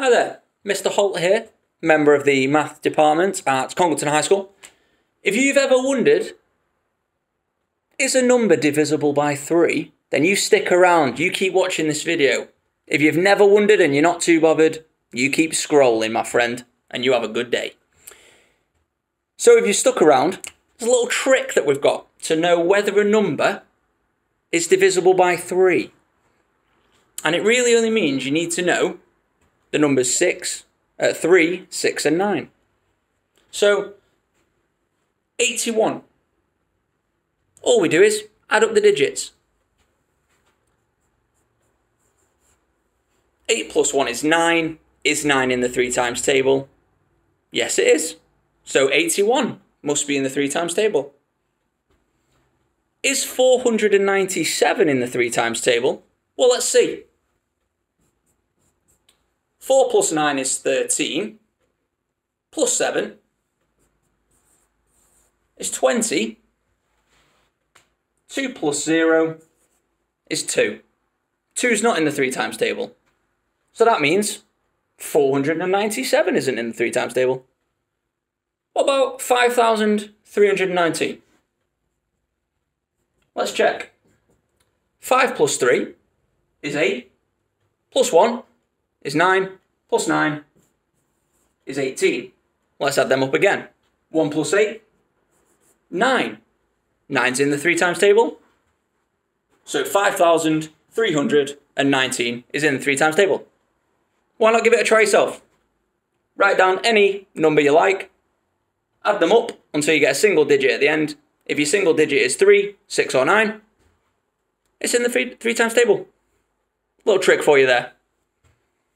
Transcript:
Hi there, Mr. Holt here, member of the math department at Congleton High School. If you've ever wondered, is a number divisible by 3? Then you stick around, you keep watching this video. If you've never wondered and you're not too bothered, you keep scrolling, my friend, and you have a good day. So if you stuck around, there's a little trick that we've got to know whether a number is divisible by 3. And it really only means you need to know the numbers 6, uh, 3, 6 and 9. So 81. All we do is add up the digits. 8 plus 1 is 9. Is 9 in the 3 times table? Yes, it is. So 81 must be in the 3 times table. Is 497 in the 3 times table? Well, let's see. 4 plus 9 is 13. Plus 7 is 20. 2 plus 0 is 2. 2 is not in the 3 times table. So that means 497 isn't in the 3 times table. What about 5,390? Let's check. 5 plus 3 is 8. Plus 1 is 9. Plus 9 is 18. Let's add them up again. 1 plus 8, 9. 9's in the 3 times table. So 5,319 is in the 3 times table. Why not give it a try yourself? Write down any number you like, add them up until you get a single digit at the end. If your single digit is 3, 6 or 9, it's in the 3, three times table. Little trick for you there.